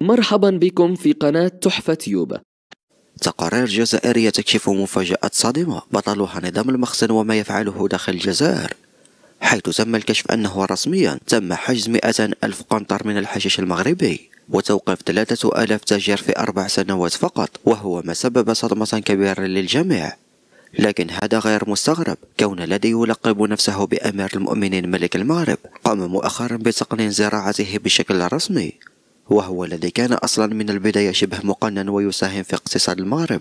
مرحبا بكم في قناة تحفة تيوب تقارير جزائرية تكشف مفاجآت صادمة. بطلها نظام المخزن وما يفعله داخل الجزائر. حيث تم الكشف أنه رسميا تم حجز مئة ألف قنطر من الحشيش المغربي وتوقف ثلاثة آلاف تاجر في أربع سنوات فقط وهو ما سبب صدمة كبيرة للجميع. لكن هذا غير مستغرب. كون الذي يلقب نفسه بأمير المؤمنين ملك المغرب قام مؤخرا بتقنين زراعته بشكل رسمي. وهو الذي كان أصلا من البداية شبه مقنن ويساهم في اقتصاد المغرب.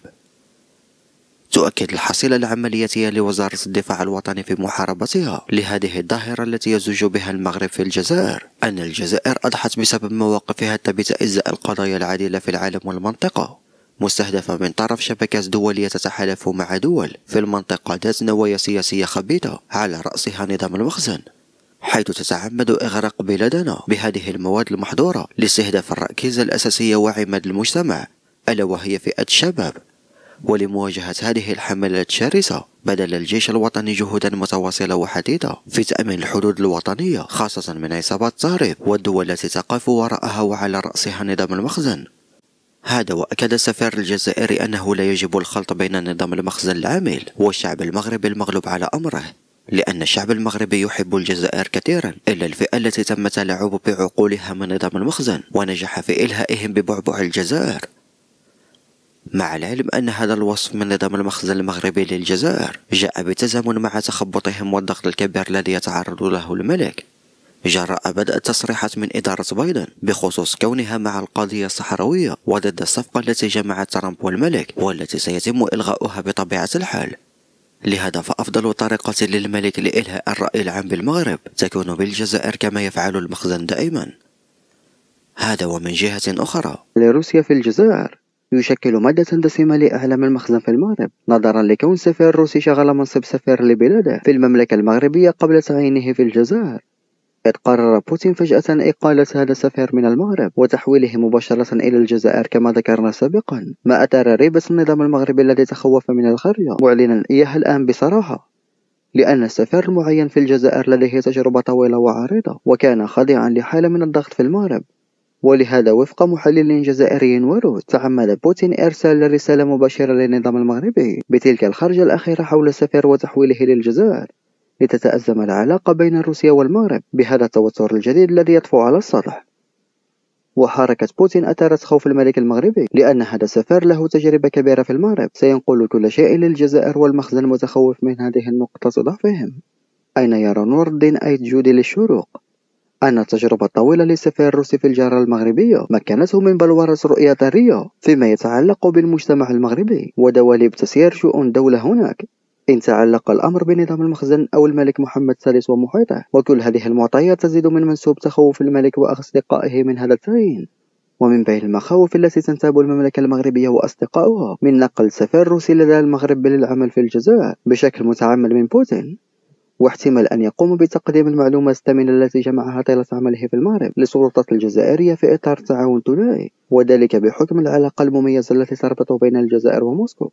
تؤكد الحصيلة العملياتية لوزارة الدفاع الوطني في محاربتها لهذه الظاهرة التي يزوج بها المغرب في الجزائر أن الجزائر أضحت بسبب مواقفها الثابتة إزاء القضايا العادلة في العالم والمنطقة مستهدفة من طرف شبكات دولية تتحالف مع دول في المنطقة ذات نوايا سياسية خبيثة على رأسها نظام المخزن. حيث تتعمد إغراق بلادنا بهذه المواد المحظورة لاستهداف الركيزة الأساسية وعماد المجتمع ألا وهي فئة الشباب ولمواجهة هذه الحملات الشرسة بذل الجيش الوطني جهودا متواصلة وحديدة في تأمين الحدود الوطنية خاصة من عصابات التهريب والدول التي تقف وراءها وعلى رأسها نظام المخزن. هذا وأكد السفير الجزائري أنه لا يجب الخلط بين نظام المخزن العامل والشعب المغربي المغلوب على أمره. لأن الشعب المغربي يحب الجزائر كثيرا إلا الفئة التي تم تلاعب بعقولها من نظام المخزن ونجح في إلهائهم ببعبع الجزائر. مع العلم أن هذا الوصف من نظام المخزن المغربي للجزائر جاء بتزامن مع تخبطهم والضغط الكبير الذي يتعرض له الملك. جراء بدء التصريحات من إدارة بايدن بخصوص كونها مع القضية الصحراوية وضد الصفقة التي جمعت ترامب والملك والتي سيتم إلغاؤها بطبيعة الحال. لهذا فأفضل طريقة للملك لإلهاء الرأي العام بالمغرب تكون بالجزائر كما يفعل المخزن دائما. هذا ومن جهة أخرى. لروسيا في الجزائر يشكل مادة دسمة لإعلام المخزن في المغرب نظرا لكون سفير روسي شغل منصب سفير لبلاده في المملكة المغربية قبل تعيينه في الجزائر. إذ قرر بوتين فجأة إقالة هذا السفير من المغرب وتحويله مباشرة إلى الجزائر كما ذكرنا سابقا. ما أثار ريبة النظام المغربي الذي تخوف من الخرجة معلنا إياها الآن بصراحة لأن السفير المعين في الجزائر لديه تجربة طويلة وعريضة وكان خاضعا لحالة من الضغط في المغرب. ولهذا وفق محلل جزائري وروس تعمد بوتين إرسال رسالة مباشرة للنظام المغربي بتلك الخرجة الأخيرة حول السفير وتحويله للجزائر. لتتأزم العلاقة بين روسيا والمغرب بهذا التوتر الجديد الذي يطفو على السطح وحركة بوتين أثارت خوف الملك المغربي لأن هذا السفير له تجربة كبيرة في المغرب. سينقل كل شيء للجزائر والمخزن متخوف من هذه النقطة ضعفهم. أين يرى نور الدين أيت جودي للشروق؟ أن التجربة الطويلة للسفير الروسي في الجارة المغربية مكنته من بلورة رؤية ذرية فيما يتعلق بالمجتمع المغربي ودواليب تسيير شؤون دولة هناك. إن تعلق الأمر بنظام المخزن أو الملك محمد الثالث ومحيطه وكل هذه المعطيات تزيد من منسوب تخوف الملك وأصدقائه من هذا التعيين. ومن بين المخاوف التي تنتاب المملكة المغربية وأصدقاؤها من نقل سفير روسي لدى المغرب للعمل في الجزائر بشكل متعمد من بوتين واحتمال أن يقوم بتقديم المعلومات الثمينة التي جمعها طيلة عمله في المغرب للسلطات الجزائرية في إطار تعاون ثنائي وذلك بحكم العلاقة المميزة التي تربط بين الجزائر وموسكو.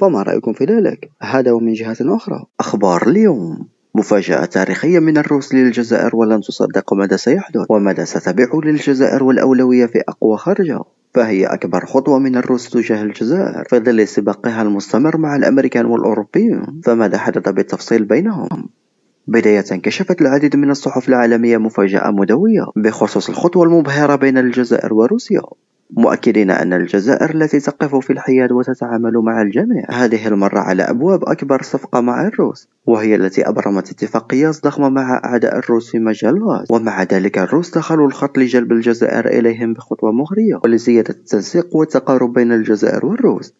فما رأيكم في ذلك؟ هذا ومن جهة أخرى. أخبار اليوم. مفاجأة تاريخية من الروس للجزائر ولن تصدق ماذا سيحدث. وماذا ستبيع للجزائر والأولوية في أقوى خرجة فهي أكبر خطوة من الروس تجاه الجزائر. في ظل سباقها المستمر مع الأمريكان والأوروبيون فماذا حدث بالتفصيل بينهم؟ بداية كشفت العديد من الصحف العالمية مفاجأة مدوية بخصوص الخطوة المبهرة بين الجزائر وروسيا. مؤكدين أن الجزائر التي تقف في الحياد وتتعامل مع الجميع هذه المرة على أبواب أكبر صفقة مع الروس وهي التي أبرمت اتفاقيات ضخمة مع أعداء الروس في مجال الغاز. ومع ذلك الروس دخلوا الخط لجلب الجزائر إليهم بخطوة مغرية ولزيادة التنسيق والتقارب بين الجزائر والروس.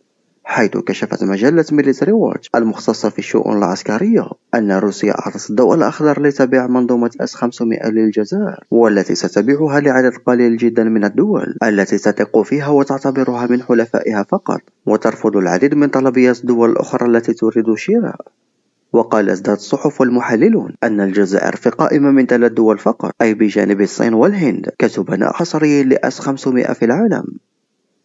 حيث كشفت مجلة Military Watch المختصة في الشؤون العسكرية أن روسيا أعطت الضوء الأخضر لتبيع منظومة إس 500 للجزائر والتي ستبيعها لعدد قليل جدا من الدول التي تثق فيها وتعتبرها من حلفائها فقط وترفض العديد من طلبيات الدول الأخرى التي تريد الشراء وقال أزداد الصحف والمحللون أن الجزائر في قائمة من ثلاث دول فقط أي بجانب الصين والهند كسبناء حصريين لأس 500 في العالم.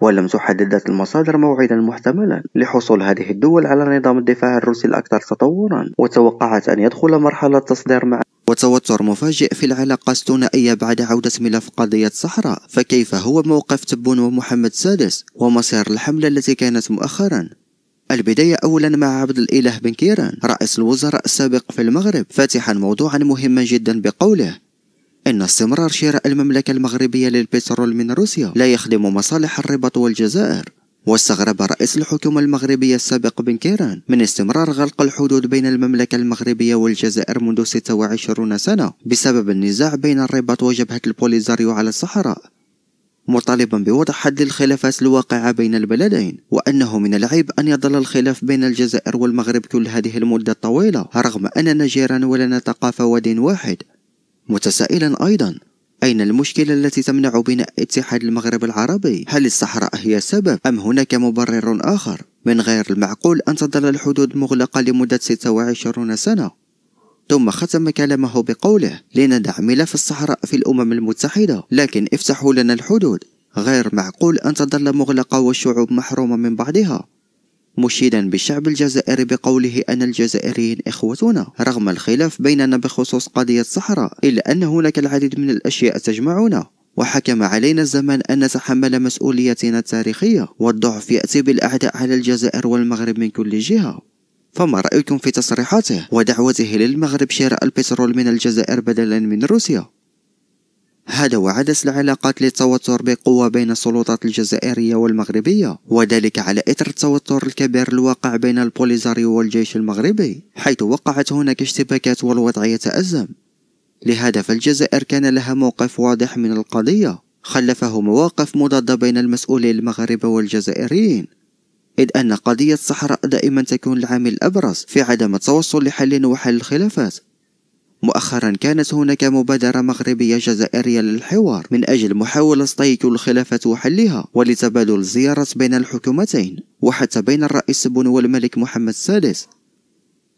ولم تحدد المصادر موعدا محتملا لحصول هذه الدول على نظام الدفاع الروسي الأكثر تطورا وتوقعت أن يدخل مرحلة تصدير مع وتوتر مفاجئ في العلاقات الثنائية بعد عودة ملف قضية الصحراء فكيف هو موقف تبون ومحمد السادس ومصير الحملة التي كانت مؤخرا؟ البداية أولا مع عبد الإله بن كيران رئيس الوزراء السابق في المغرب فاتحا موضوعا مهما جدا بقوله إن استمرار شراء المملكة المغربية للبترول من روسيا لا يخدم مصالح الرباط والجزائر. واستغرب رئيس الحكومة المغربية السابق بن كيران من استمرار غلق الحدود بين المملكة المغربية والجزائر منذ 26 سنة بسبب النزاع بين الرباط وجبهة البوليزاريو على الصحراء. مطالبا بوضع حد للخلافات الواقعة بين البلدين وأنه من العيب أن يظل الخلاف بين الجزائر والمغرب كل هذه المدة الطويلة رغم أننا جيران ولنا ثقافة ودين واحد. متسائلا أيضا أين المشكلة التي تمنع بناء اتحاد المغرب العربي؟ هل الصحراء هي السبب أم هناك مبرر آخر؟ من غير المعقول أن تظل الحدود مغلقة لمدة 26 سنة ثم ختم كلامه بقوله لندع ملف الصحراء في الأمم المتحدة لكن افتحوا لنا الحدود غير معقول أن تظل مغلقة والشعوب محرومة من بعضها مشيدا بالشعب الجزائري بقوله أن الجزائريين إخوتنا رغم الخلاف بيننا بخصوص قضية الصحراء إلا أن هناك العديد من الأشياء تجمعنا. وحكم علينا الزمان أن نتحمل مسؤوليتنا التاريخية والضعف يأتي بالأعداء على الجزائر والمغرب من كل جهة. فما رأيكم في تصريحاته؟ ودعوته للمغرب شراء البترول من الجزائر بدلا من روسيا. هذا وعدس العلاقات للتوتر بقوة بين السلطات الجزائرية والمغربية وذلك على إثر التوتر الكبير الواقع بين البوليزاريو والجيش المغربي حيث وقعت هناك اشتباكات والوضع يتأزم. لهذا فالجزائر كان لها موقف واضح من القضية خلفه مواقف مضادة بين المسؤولين المغاربة والجزائريين. إذ أن قضية الصحراء دائما تكون العامل الأبرز في عدم التوصل لحل وحل الخلافات. مؤخرا كانت هناك مبادرة مغربية جزائرية للحوار من أجل محاولة تيك الخلافات وحلها ولتبادل الزيارات بين الحكومتين وحتى بين الرئيس بن والملك محمد السادس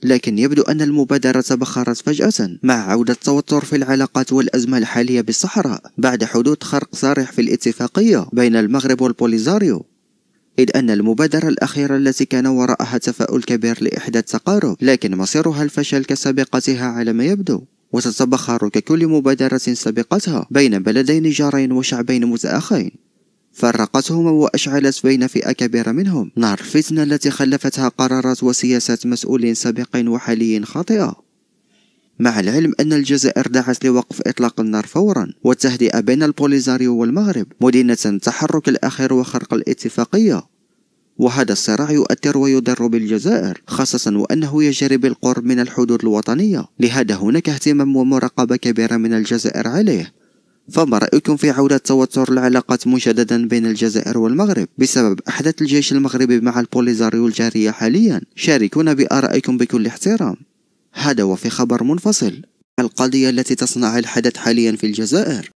لكن يبدو أن المبادرة تبخرت فجأة مع عودة التوتر في العلاقات والأزمة الحالية بالصحراء بعد حدوث خرق صارح في الاتفاقية بين المغرب والبوليزاريو. إذ أن المبادرة الأخيرة التي كان وراءها تفاؤل كبير لإحداث تقارب لكن مصيرها الفشل كسابقتها على ما يبدو. وتتبخر ككل مبادرة سبقتها بين بلدين جارين وشعبين متأخين فرقتهما وأشعلت بين فئة كبيرة منهم. نار الفتنة التي خلفتها قرارات وسياسات مسؤولين سابقين وحاليين خاطئة. مع العلم أن الجزائر دعت لوقف إطلاق النار فورا والتهدئة بين البوليزاريو والمغرب مدينة التحرك الأخير وخرق الاتفاقية. وهذا الصراع يؤثر ويضر بالجزائر خاصة وأنه يجري بالقرب من الحدود الوطنية. لهذا هناك اهتمام ومراقبة كبيرة من الجزائر عليه. فما رأيكم في عودة توتر العلاقات مجددا بين الجزائر والمغرب بسبب أحداث الجيش المغربي مع البوليزاريو الجارية حاليا؟ شاركونا بآرائكم بكل احترام. هذا وفي خبر منفصل. القضية التي تصنع الحدث حاليا في الجزائر.